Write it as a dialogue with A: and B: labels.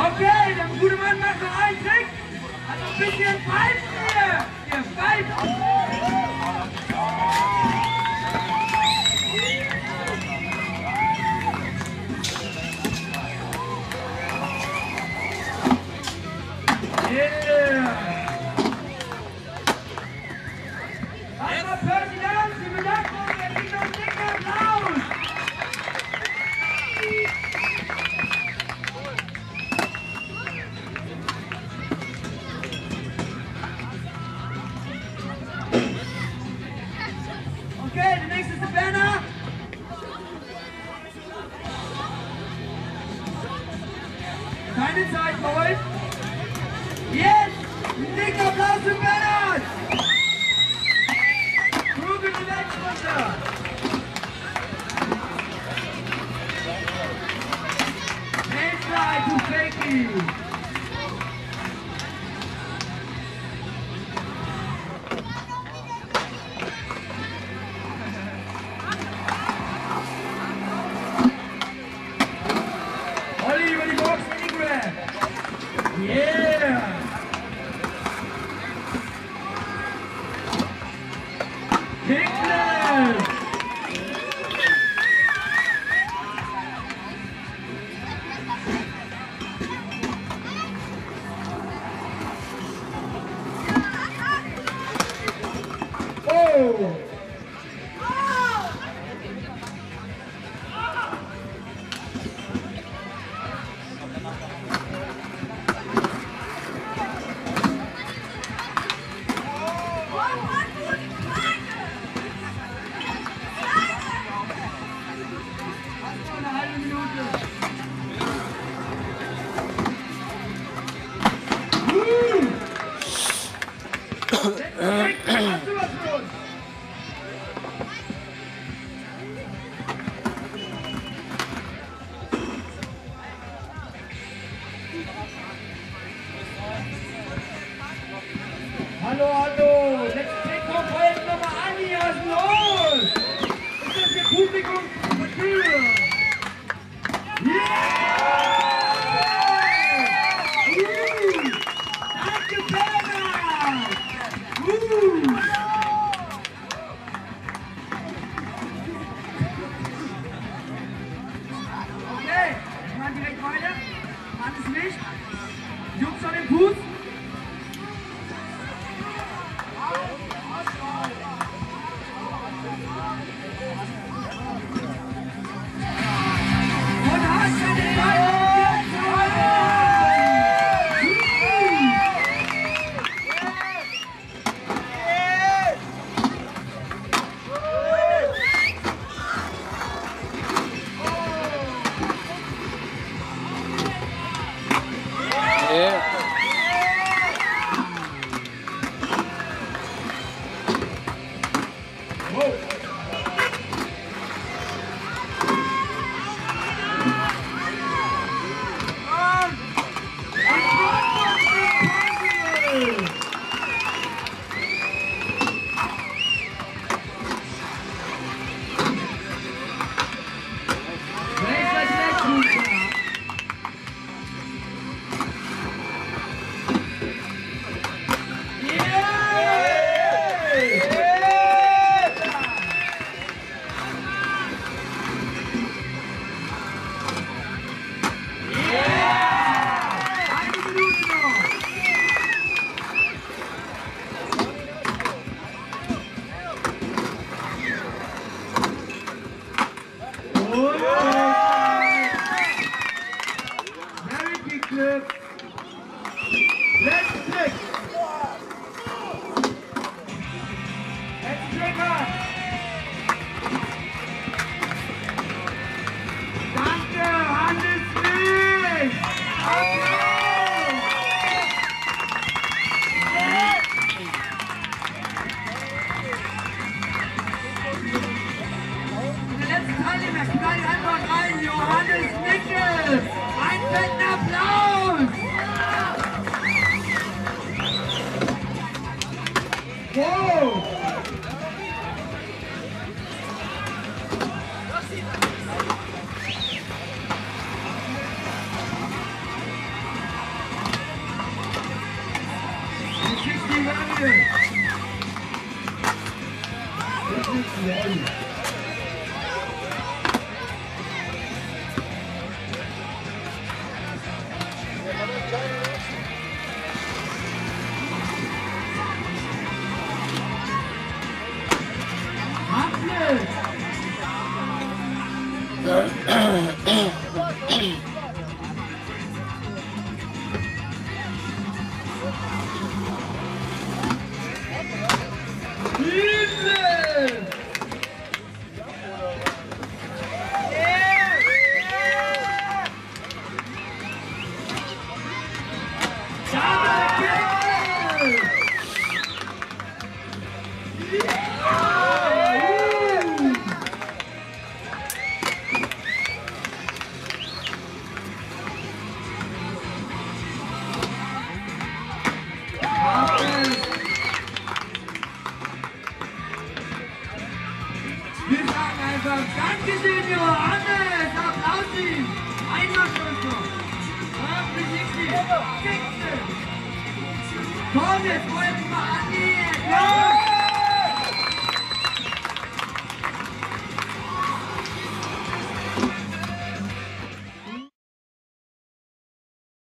A: Okay, der gute Mann macht noch einen Trick. Hat noch ein bisschen Pfeifen hier. Ihr Pfeifen. Keine Zeit, Boys. Jetzt ein dicker Applaus für Bernhard. Ruben die Welt runter. Inside to. Yeah. Hallo, hallo! Trick kommt heute nochmal an, hier was ist los? Ist das hier Publikum Tür? Yeah! Direkt weiter. Mann nicht. Jungs an den Fuß. É. Let's Thank you. Komm, wir freuen uns mal an die.